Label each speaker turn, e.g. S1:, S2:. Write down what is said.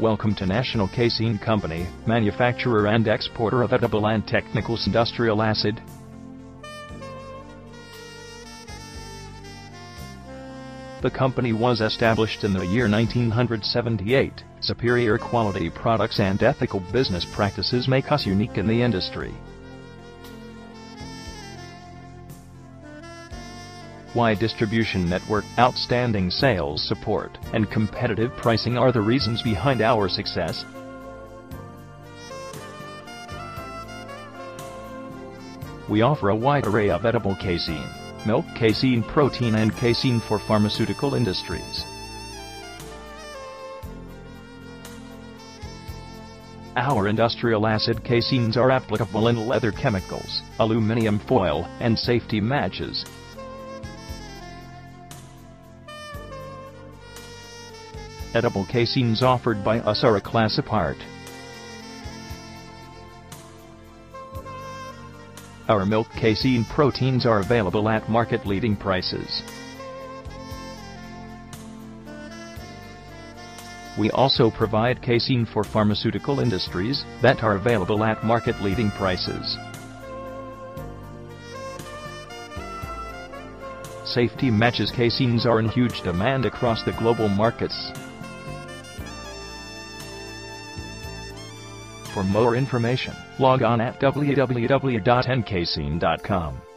S1: Welcome to National Casein Company, manufacturer and exporter of edible and technical industrial acid. The company was established in the year 1978. Superior quality products and ethical business practices make us unique in the industry. Wide distribution network, outstanding sales support, and competitive pricing are the reasons behind our success. We offer a wide array of edible casein, milk casein protein and casein for pharmaceutical industries. Our industrial acid caseins are applicable in leather chemicals, aluminum foil, and safety matches. Edible caseins offered by us are a class apart. Our milk casein proteins are available at market-leading prices. We also provide casein for pharmaceutical industries that are available at market-leading prices. Safety matches caseins are in huge demand across the global markets. For more information, log on at www.ncasein.com.